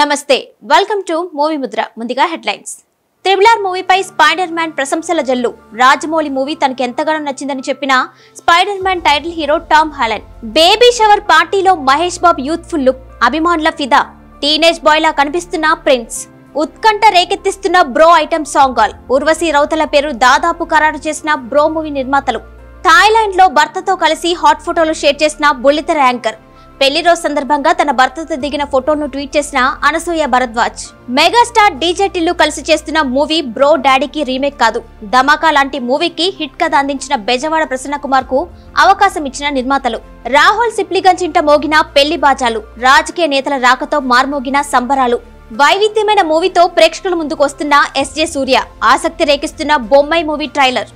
నమస్తే welcome to movie ముద్ర ముందుగా హెడ్లైన్స్ త్రిబులార్ మూవీపై స్పైడర్ మ్యాన్ ప్రశంసల జల్లు. రాజమౌళి మూవీ తనకు ఎంతగానో నచ్చిందని చెప్పిన spider man title hero Tom Holland baby shower పార్టీలో మహేష్ బాబు యూత్ఫుల్ లుక్ అభిమానుల ఫిదా. టీనేజ్ బాయ్ లా కనిపిస్తున్న ప్రిన్స్ ఉత్కంఠ రేకెత్తిస్తున్న bro item song Urvashi Rautela పేరు దాదాపు ఖరారు చేసిన బ్రో మూవీ నిర్మాతలు. థాయిలాండ్లో భర్తతో కలిసి హాట్ ఫోటోలు షేర్ చేసిన బుల్లితెర యాంకర్. పెళ్ళి రోజు సందర్భంగా తన భర్తతో దిగిన ఫోటోను ట్వీట్ చేసిన అనసూయ భరద్వాజ్. మెగాస్టార్ డీజెటిల్లు కలిసి చేస్తున్న మూవీ బ్రో డాడీకి రీమేక్ కాదు. ధమాకా లాంటి మూవీకి హిట్ కథ అందించిన బెజవాడ ప్రసన్న కుమార్కు అవకాశం ఇచ్చిన నిర్మాతలు. రాహుల్ సిప్లిగంజింట మోగిన పెళ్ళి బాజాలు రాజకీయ నేతల రాకతో మార్మోగిన సంబరాలు. వైవిధ్యమైన మూవీతో ప్రేక్షకుల ముందుకు వస్తున్న ఎస్జే సూర్య. ఆసక్తి రేకిస్తున్న Bommai movie trailer.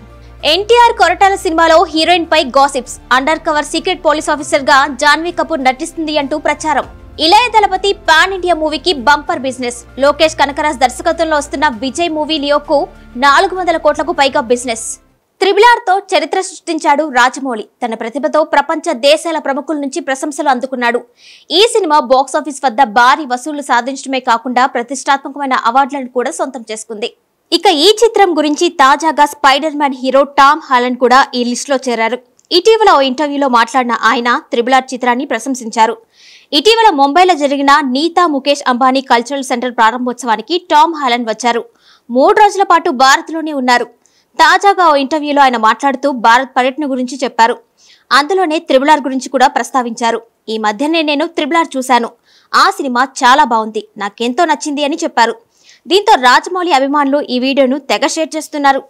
NTR Koratala సినిమాలో హీరోయిన్ పై gossips. Undercover secret police ఆఫీసర్గా జాన్వీ కపూర్ నటిస్తుంది అంటూ ప్రచారం. ఇళయ దళపతి పాన్ ఇండియా మూవీకి బంపర్ బిజినెస్. లోకేష్ కనకరాజ్ దర్శకత్వంలో వస్తున్న విజయ్ మూవీ లియోకు నాలుగు వందల కోట్లకు పైగా బిజినెస్. త్రిబులార్తో చరిత్ర సృష్టించాడు రాజమౌళి. తన ప్రతిభతో ప్రపంచ దేశాల ప్రముఖుల నుంచి ప్రశంసలు అందుకున్నాడు. ఈ సినిమా బాక్సాఫీస్ వద్ద భారీ వసూళ్ళు సాధించడమే కాకుండా ప్రతిష్టాత్మకమైన అవార్డులను కూడా సొంతం చేసుకుంది. ఇక ఈ చిత్రం గురించి తాజాగా spider man hero Tom Holland కూడా ఈ లిస్ట్లో చేరారు. ఇటీవల ఓ ఇంటర్వ్యూలో మాట్లాడిన ఆయన త్రిబులార్ చిత్రాన్ని ప్రశంసించారు. ఇటీవల ముంబైలో జరిగిన నీతా ముఖేష్ అంబానీ కల్చరల్ సెంటర్ ప్రారంభోత్సవానికి టామ్ హాలన్ వచ్చారు. మూడు రోజుల పాటు భారత్లోనే ఉన్నారు. తాజాగా ఓ ఇంటర్వ్యూలో ఆయన మాట్లాడుతూ భారత్ పర్యటన గురించి చెప్పారు. అందులోనే త్రిబులార్ గురించి కూడా ప్రస్తావించారు. ఈ మధ్యనే నేను త్రిబులార్ చూశాను. ఆ సినిమా చాలా బాగుంది. నాకెంతో నచ్చింది అని చెప్పారు. దీంతో రాజమౌళి అభిమానులు ఈ వీడియోను తెగ షేర్ చేస్తున్నారు.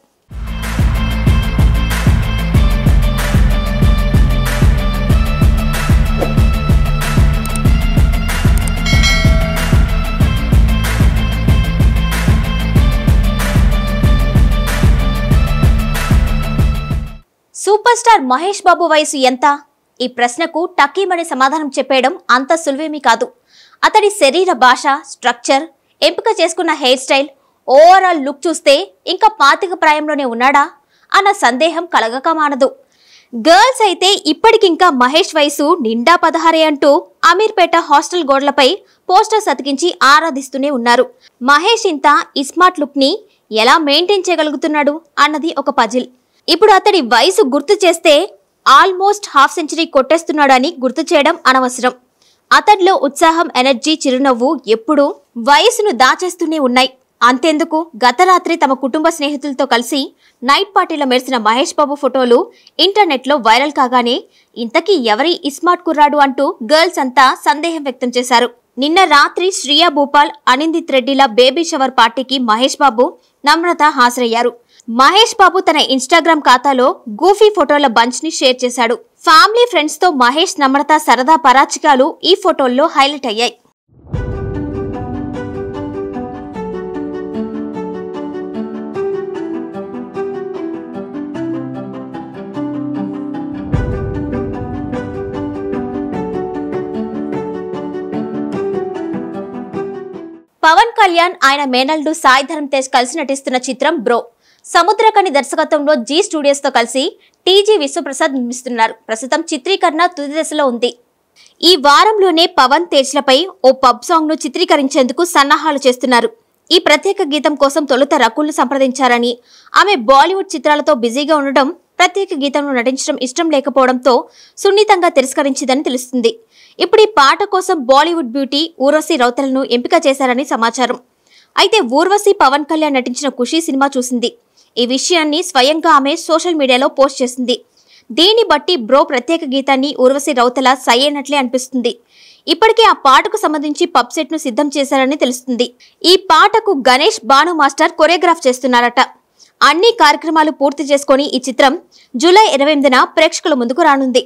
సూపర్ స్టార్ మహేష్ బాబు వయసు ఎంత? ఈ ప్రశ్నకు టకీమని సమాధానం చెప్పేయడం అంత సులువేమీ కాదు. అతడి శరీర భాష స్ట్రక్చర్ ఎంపిక చేసుకున్న హెయిర్ స్టైల్ ఓవరాల్ లుక్ చూస్తే ఇంకా పాతిక ప్రాయంలోనే ఉన్నాడా అన్న సందేహం కలగక మానదు. గర్ల్స్ అయితే ఇప్పటికింకా మహేష్ వయసు నిండా పదహారే అంటూ అమీర్పేట హాస్టల్ గోడలపై పోస్టర్స్ అతికించి ఆరాధిస్తూనే ఉన్నారు. మహేష్ ఇంత ఇస్మార్ట్ లుక్ని ఎలా మెయింటైన్ చేయగలుగుతున్నాడు అన్నది ఒక పజిల్. ఇప్పుడు అతడి వయసు గుర్తు చేస్తే ఆల్మోస్ట్ హాఫ్ సెంచరీ కొట్టేస్తున్నాడని గుర్తు చేయడం అనవసరం. అతడిలో ఉత్సాహం ఎనర్జీ చిరునవ్వు ఎప్పుడూ వయసును దాచేస్తూనే ఉన్నాయి. అంతెందుకు? గత రాత్రి తమ కుటుంబ స్నేహితులతో కలిసి నైట్ పార్టీలో మెరిసిన మహేష్ బాబు ఫోటోలు ఇంటర్నెట్లో వైరల్ కాగానే ఇంతకీ ఎవరి ఇస్మార్ట్ కుర్రాడు అంటూ గర్ల్స్ అంతా సందేహం వ్యక్తం చేశారు. నిన్న రాత్రి శ్రియా భూపాల్ అనిందిత్ రెడ్డిల బేబీ షవర్ పార్టీకి మహేష్ బాబు నమ్రత హాజరయ్యారు. మహేష్ బాబు తన ఇన్స్టాగ్రామ్ ఖాతాలో గూఫీ ఫోటోల బంచ్ని షేర్ చేశాడు. ఫ్యామిలీ ఫ్రెండ్స్తో మహేష్ నమ్రత సరదా పరాచికాలు ఈ ఫోటోల్లో హైలైట్ అయ్యాయి. పవన్ కళ్యాణ్ ఆయన మేనల్డు సాయి ధరమ్ తేజ్ కలిసి నటిస్తున్న చిత్రం బ్రో. సముద్రకని దర్శకత్వంలో జీ స్టూడియోస్తో కలిసి టీజీ విశ్వప్రసాద్ నిర్మిస్తున్నారు. ప్రస్తుతం చిత్రీకరణ తుది దశలో ఉంది. ఈ వారంలోనే పవన్ తేజ్లపై ఓ పబ్ సాంగ్ను చిత్రీకరించేందుకు సన్నాహాలు చేస్తున్నారు. ఈ ప్రత్యేక గీతం కోసం తొలుత రకుల్ను సంప్రదించారని ఆమె బాలీవుడ్ చిత్రాలతో బిజీగా ఉండడం ప్రత్యేక గీతంలో నటించడం ఇష్టం లేకపోవడంతో సున్నితంగా తిరస్కరించిందని తెలుస్తుంది. ఇప్పుడు ఈ పాట కోసం బాలీవుడ్ బ్యూటీ ఊర్వశి రౌతలను ఎంపిక చేశారని సమాచారం. అయితే ఊర్వశి పవన్ కళ్యాణ్ నటించిన ఖుషీ సినిమా చూసింది. ఈ విషయాన్ని స్వయంగా ఆమె సోషల్ మీడియాలో పోస్ట్ చేసింది. దీన్ని బట్టి బ్రో ప్రత్యేక గీతాన్ని ఊర్వశి రౌతల సై అయినట్లే అనిపిస్తుంది. ఇప్పటికే ఆ పాటకు సంబంధించి పబ్ సెట్ను సిద్ధం చేశారని తెలుస్తుంది. ఈ పాటకు గణేష్ బాను మాస్టర్ కొరియోగ్రాఫ్ చేస్తున్నారట. అన్ని కార్యక్రమాలు పూర్తి చేసుకొని ఈ చిత్రం జూలై ఇరవై ఎనిమిదిన ప్రేక్షకుల ముందుకు రానుంది.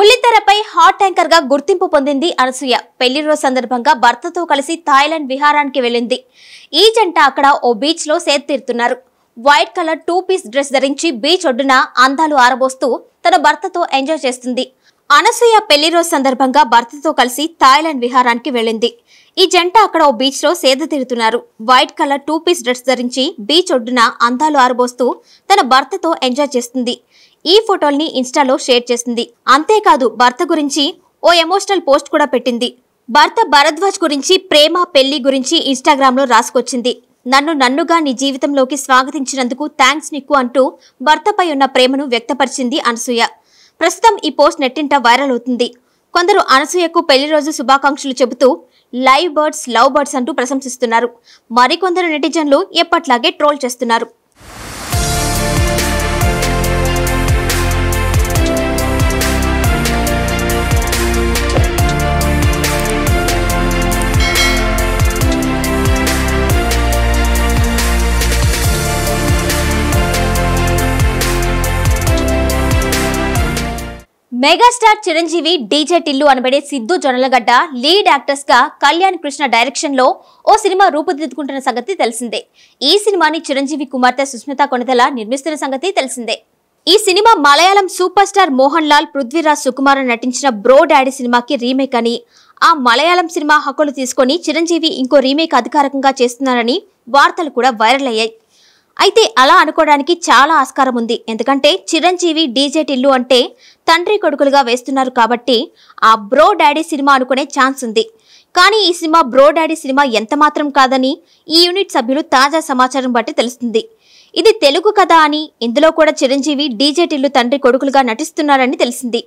బుల్లితెరపై హాట్ ట్యాంకర్గా గుర్తింపు పొందింది అనసూయ. పెళ్ళి రోజు సందర్భంగా భర్తతో కలిసి థాయిలాండ్ విహారానికి వెళ్ళింది. ఈ జంట అక్కడ ఓ బీచ్లో సేద తీరుతున్నారు. White colour two piece dress ధరించి బీచ్ ఒడ్డున అందాలు ఆరబోస్తూ తన భర్తతో ఎంజాయ్ చేస్తుంది. అనసూయ పెళ్ళి రోజు సందర్భంగా భర్తతో కలిసి థాయిలాండ్ విహారానికి వెళ్ళింది. ఈ జంట అక్కడ ఓ బీచ్లో సేద తీరుతున్నారు. White colour two piece dress ధరించి బీచ్ ఒడ్డున అందాలు ఆరబోస్తూ తన భర్తతో ఎంజాయ్ చేస్తుంది. ఈ ఫోటోల్ని ఇన్స్టాలో షేర్ చేసింది. అంతేకాదు భర్త గురించి ఓ ఎమోషనల్ పోస్ట్ కూడా పెట్టింది. భర్త భరద్వాజ్ గురించి ప్రేమ పెళ్ళి గురించి ఇన్స్టాగ్రామ్లో రాసుకొచ్చింది. నన్ను నన్నుగా నీ జీవితంలోకి స్వాగతించినందుకు థ్యాంక్స్ నిక్కు అంటూ భర్తపై ఉన్న ప్రేమను వ్యక్తపరిచింది అనసూయ. ప్రస్తుతం ఈ పోస్ట్ నెట్టింట వైరల్ అవుతుంది. కొందరు అనసూయకు పెళ్ళి రోజు శుభాకాంక్షలు చెబుతూ లైవ్ బర్డ్స్ లవ్ బర్డ్స్ అంటూ ప్రశంసిస్తున్నారు. మరికొందరు నెటిజన్లు ఎప్పట్లాగే ట్రోల్ చేస్తున్నారు. మెగాస్టార్ చిరంజీవి డీజే టిల్లు అనబడే సిద్ధు జొన్నలగడ్డ లీడ్ యాక్టర్స్గా కళ్యాణ్ కృష్ణ డైరెక్షన్లో ఓ సినిమా రూపుదిద్దుకుంటున్న సంగతి తెలిసిందే. ఈ సినిమాని చిరంజీవి కుమార్తె సుస్మిత కొనతెల నిర్మిస్తున్న సంగతి తెలిసిందే. ఈ cinema Malayalam super star Mohan Lal Prithviraj Sukumar నటించిన బ్రో డాడీ సినిమాకి రీమేక్ అని ఆ మలయాళం సినిమా హక్కులు తీసుకొని చిరంజీవి ఇంకో రీమేక్ అధికారికంగా చేస్తున్నారని వార్తలు కూడా వైరల్ అయ్యాయి. అయితే అలా అనుకోవడానికి చాలా ఆస్కారం ఉంది. ఎందుకంటే చిరంజీవి డీజే టిల్లు అంటే తండ్రి కొడుకులుగా వేస్తున్నారు కాబట్టి ఆ బ్రో డాడీ సినిమా అనుకునే ఛాన్స్ ఉంది. కానీ ఈ సినిమా బ్రో డాడీ సినిమా ఎంత మాత్రం కాదని ఈ యూనిట్ సభ్యులు తాజా సమాచారం బట్టి తెలుస్తుంది. ఇది తెలుగు కథ అని ఇందులో కూడా చిరంజీవి డీజే టిల్లు తండ్రి కొడుకులుగా నటిస్తున్నారని తెలిసింది.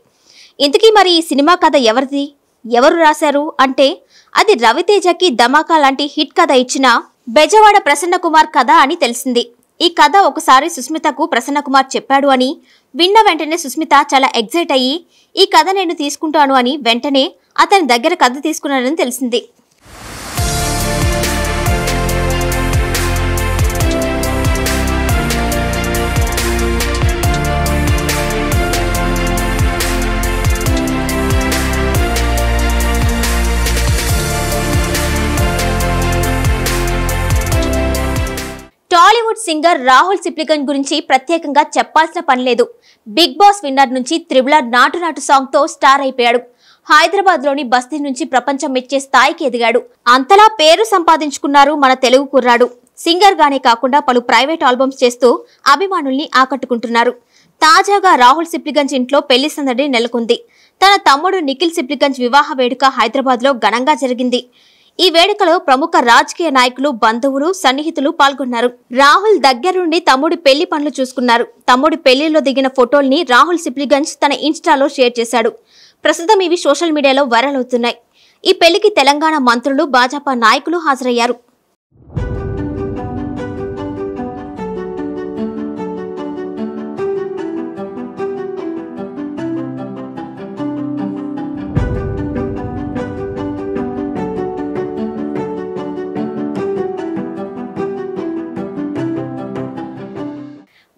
ఇంతకీ మరి ఈ సినిమా కథ ఎవరిది? ఎవరు రాశారు? అంటే అది రవితేజకి ధమాకా లాంటి హిట్ కథ ఇచ్చిన బెజవాడ ప్రసన్న కుమార్ కథ అని తెలిసింది. ఈ కథ ఒకసారి సుస్మితకు ప్రసన్న కుమార్ చెప్పాడు అని. విన్న వెంటనే సుస్మిత చాలా ఎగ్జైట్ అయ్యి ఈ కథ నేను తీసుకుంటాను అని వెంటనే అతని దగ్గర కథ తీసుకున్నాడని తెలిసింది. టాలీవుడ్ సింగర్ రాహుల్ సిప్లికన్ గురించి ప్రత్యేకంగా చెప్పాల్సిన పని లేదు. బిగ్ బాస్ విన్నర్ నుంచి త్రిబులర్ నాటు నాటు సాంగ్తో స్టార్ అయిపోయాడు. హైదరాబాద్లోని బస్తీ నుంచి ప్రపంచం మెచ్చే స్థాయికి ఎదిగాడు. అంతలా పేరు సంపాదించుకున్నారు మన తెలుగు కుర్రాడు. సింగర్ గానే కాకుండా పలు ప్రైవేట్ ఆల్బమ్స్ చేస్తూ అభిమానుల్ని ఆకట్టుకుంటున్నారు. తాజాగా రాహుల్ సిప్లిగంజ్ ఇంట్లో పెళ్ళి సందడి నెలకొంది. తన తమ్ముడు నిఖిల్ సిప్లిగంజ్ వివాహ వేడుక హైదరాబాద్లో ఘనంగా జరిగింది. ఈ వేడుకలో ప్రముఖ రాజకీయ నాయకులు బంధువులు సన్నిహితులు పాల్గొన్నారు. రాహుల్ దగ్గరుండి తమ్ముడి పెళ్ళి పనులు చూసుకున్నారు. తమ్ముడి పెళ్ళిలో దిగిన ఫోటోల్ని రాహుల్ సిప్లిగంజ్ తన ఇన్స్టాలో షేర్ చేశాడు. ప్రస్తుతం ఇవి సోషల్ మీడియాలో వైరల్ అవుతున్నాయి. ఈ పెళ్ళికి తెలంగాణ మంత్రులు భాజపా నాయకులు హాజరయ్యారు.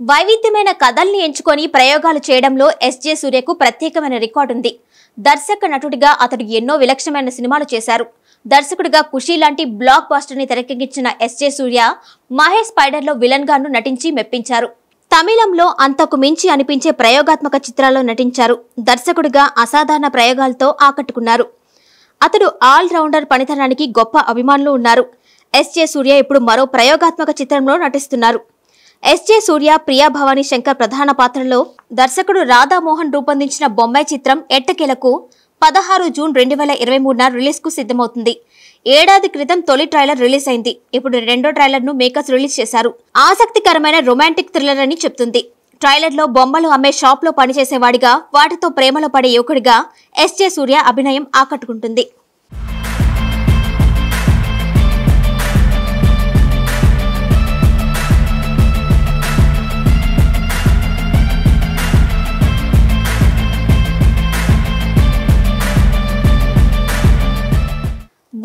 వైవిధ్యమైన కథల్ని ఎంచుకొని ప్రయోగాలు చేయడంలో ఎస్జే సూర్యకు ప్రత్యేకమైన రికార్డు ఉంది. దర్శక నటుడిగా అతడు ఎన్నో విలక్షణమైన సినిమాలు చేశారు. దర్శకుడిగా ఖుషి లాంటి బ్లాక్ బాస్టర్ని తెరకెక్కించిన ఎస్జే సూర్య మహేష్ స్పైడర్లో విలన్ గాను నటించి మెప్పించారు. తమిళంలో అంతకు మించి అనిపించే ప్రయోగాత్మక చిత్రాల్లో నటించారు. దర్శకుడిగా అసాధారణ ప్రయోగాలతో ఆకట్టుకున్నారు. అతడు ఆల్ రౌండర్ పనితనానికి గొప్ప అభిమానులు ఉన్నారు. ఎస్జే సూర్య ఇప్పుడు మరో ప్రయోగాత్మక చిత్రంలో నటిస్తున్నారు. ఎస్జే సూర్య ప్రియా భవానీ శంకర్ ప్రధాన పాత్రలో దర్శకుడు రాధామోహన్ రూపొందించిన బొమ్మాయి చిత్రం ఎట్టకేలకు పదహారు జూన్ రెండు వేల ఇరవై మూడున రిలీజ్కు సిద్ధమవుతుంది. ఏడాది క్రితం తొలి ట్రైలర్ రిలీజ్ అయింది. ఇప్పుడు రెండో ట్రైలర్ను మేకర్స్ రిలీజ్ చేశారు. ఆసక్తికరమైన రొమాంటిక్ థ్రిల్లర్ అని చెప్తుంది. ట్రైలర్లో బొమ్మలు అమ్మే షాప్లో పనిచేసేవాడిగా వాటితో ప్రేమలో పడే యువకుడిగా ఎస్జే సూర్య అభినయం ఆకట్టుకుంటుంది.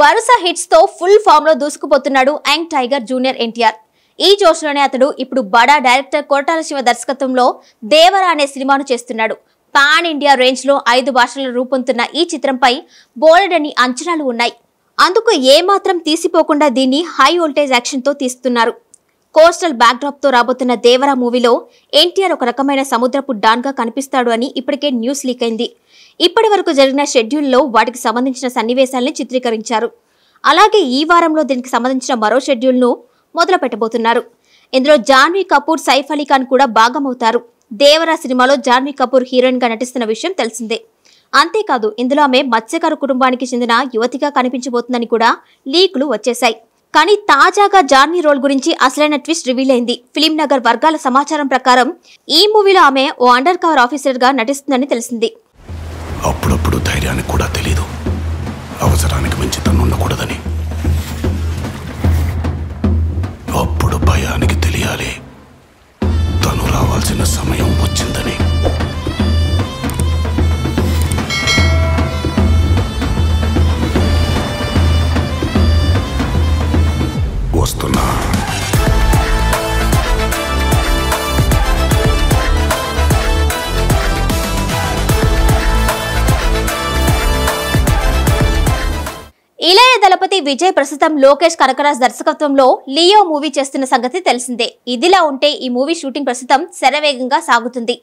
వరుస హిట్స్తో ఫుల్ ఫామ్లో దూసుకుపోతున్నాడు యాంగ్ టైగర్ జూనియర్ ఎన్టీఆర్. ఈ జోష్లోనే అతడు ఇప్పుడు బడా డైరెక్టర్ కోటాల శివ దర్శకత్వంలో దేవర అనే సినిమాను చేస్తున్నాడు. పాన్ ఇండియా రేంజ్లో ఐదు భాషల్లో రూపొందుతున్న ఈ చిత్రంపై బోలెడని అంచనాలు ఉన్నాయి. అందుకు ఏమాత్రం తీసిపోకుండా దీన్ని హై వోల్టేజ్ యాక్షన్తో తీస్తున్నారు. కోస్టల్ బ్యాక్డ్రాప్తో రాబోతున్న దేవరా మూవీలో ఎన్టీఆర్ ఒక రకమైన సముద్రపు డాన్గా కనిపిస్తాడు అని ఇప్పటికే న్యూస్ లీక్ అయింది. ఇప్పటి వరకు జరిగిన షెడ్యూల్లో వాటికి సంబంధించిన సన్నివేశాల్ని చిత్రీకరించారు. అలాగే ఈ వారంలో దీనికి సంబంధించిన మరో షెడ్యూల్ను మొదలు పెట్టబోతున్నారు. ఇందులో జాన్వీ కపూర్ సైఫ్ అలీ ఖాన్ కూడా భాగమవుతారు. దేవరా సినిమాలో జాన్వీ కపూర్ హీరోయిన్గా నటిస్తున్న విషయం తెలిసిందే. అంతేకాదు ఇందులో ఆమె మత్స్యకారు కుటుంబానికి చెందిన యువతిగా కనిపించబోతుందని కూడా లీకులు వచ్చేశాయి. కానీ తాజాగా జార్నీ రోల్ గురించి అసలైన ట్విస్ట్ రివీల్ అయింది. ఫిలిం నగర్ వర్గాల సమాచారం ప్రకారం ఈ మూవీలో ఆమె ఓ అండర్ కవర్ ఆఫీసర్గా నటిస్తుందని తెలిసింది. అప్పుడప్పుడు ధైర్యానికి కూడా తెలీదు. అవసరానికి మించి తను ఉండకూడదని. అప్పుడు భయానికి తెలియాలి. తను రావాల్సిన సమయం వచ్చిందని. ఇళయ దళపతి విజయ్ ప్రస్తుతం లోకేష్ కనకరాజ్ దర్శకత్వంలో లియో మూవీ చేస్తున్న సంగతి తెలిసిందే. ఇదిలా ఉంటే ఈ మూవీ షూటింగ్ ప్రస్తుతం శరవేగంగా సాగుతుంది.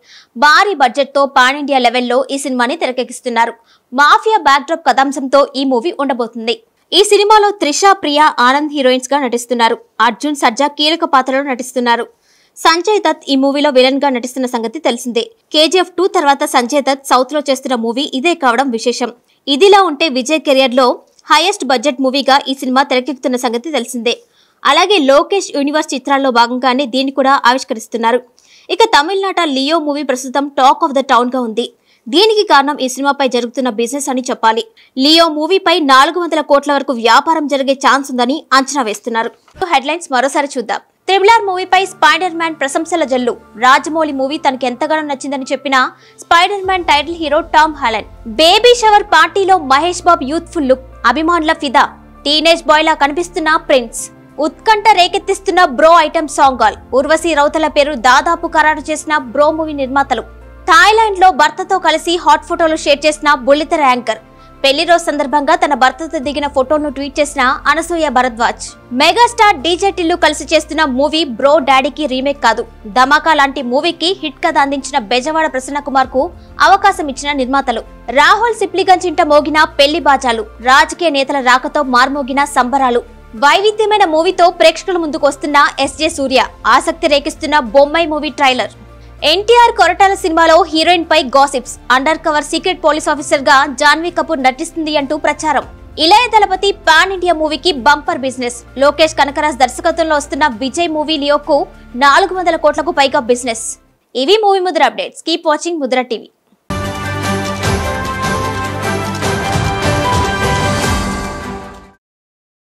భారీ బడ్జెట్తో పాన్ ఇండియా లెవెల్లో ఈ సినిమాని తెరకెక్కిస్తున్నారు. మాఫియా బ్యాక్డ్రాప్ కథాంశంతో ఈ మూవీ ఉండబోతుంది. ఈ సినిమాలో త్రిష ప్రియా ఆనంద్ హీరోయిన్స్గా నటిస్తున్నారు. అర్జున్ సర్జా కీలక పాత్రలో నటిస్తున్నారు. సంజయ్ దత్ ఈ మూవీలో విలన్గా నటిస్తున్న సంగతి తెలిసిందే. కేజీఎఫ్ టూ తర్వాత సంజయ్ దత్ సౌత్లో చేస్తున్న మూవీ ఇదే కావడం విశేషం. ఇదిలా ఉంటే విజయ్ కెరియర్లో హైయెస్ట్ బడ్జెట్ మూవీగా ఈ సినిమా తెరకెక్కుతున్న సంగతి తెలిసిందే. అలాగే లోకేష్ యూనివర్స్ చిత్రాల్లో భాగంగానే దీన్ని కూడా ఆవిష్కరిస్తున్నారు. ఇక తమిళనాట లియో మూవీ ప్రస్తుతం టాక్ ఆఫ్ ద టౌన్గా ఉంది. దీనికి కారణం ఈ సినిమాపై జరుగుతున్న బిజినెస్ అని చెప్పాలి. లియో మూవీపై నాలుగు వందల కోట్ల వరకు వ్యాపారం జరిగే ఛాన్స్ ఉందని అంచనా వేస్తున్నారు. హెడ్లైన్స్ మరోసారి చూద్దాం. త్రిబులార్ మూవీపై స్పైడర్ మ్యాన్ ప్రశంసల జల్లు. రాజమౌళి మూవీ తనకు ఎంతగానో నచ్చిందని చెప్పిన spider man title hero Tom Holland. Baby shower పార్టీలో మహేష్ బాబు యూత్ఫుల్ లుక్ అభిమానుల ఫిదా. టీనేజ్ బాయ్ లా కనిపిస్తున్న ప్రిన్స్. ఉత్కంఠ రేకెత్తిస్తున్న bro item song gal Urvashi Rautela పేరు దాదాపు ఖరారు చేసిన బ్రో మూవీ నిర్మాతలు. థాయిలాండ్లో భర్తతో కలిసి హాట్ ఫోటోలు షేర్ చేసిన బుల్లితెర యాంకర్. పెళ్ళి రోజు సందర్భంగా తన భర్తతో దిగిన ఫోటోను ట్వీట్ చేసిన అనసూయ భరద్వాజ్. మెగాస్టార్ డీజే టిల్లు కలిసి చేస్తున్న మూవీ బ్రో డాడీకి రీమేక్ కాదు. ధమాకా లాంటి మూవీకి హిట్ కథ అందించిన బెజవాడ ప్రసన్న కుమార్కు అవకాశం ఇచ్చిన నిర్మాతలు. రాహుల్ సిప్లిగంజ్ ఇంట మోగిన పెళ్ళి బాజాలు రాజకీయ నేతల రాకతో మార్మోగిన సంబరాలు. వైవిధ్యమైన మూవీతో ప్రేక్షకుల ముందుకు వస్తున్న ఎస్జే సూర్య. ఆసక్తి రేకిస్తున్న Bommai movie trailer. NTR Koratala సినిమాలో హీరోయిన్ పై gossips. Undercover secret police ఆఫీసర్గా జాన్వీ కపూర్ నటిస్తుంది అంటూ ప్రచారం. ఇలయ దళపతి పాన్ ఇండియా మూవీకి బంపర్ బిజినెస్. లోకేష్ కనకరాజ్ దర్శకత్వంలో వస్తున్న విజయ్ మూవీ లియోకు నాలుగు వందల కోట్లకు పైగా బిజినెస్. ఇవి movie Mudra updates. Keep watching Mudra TV.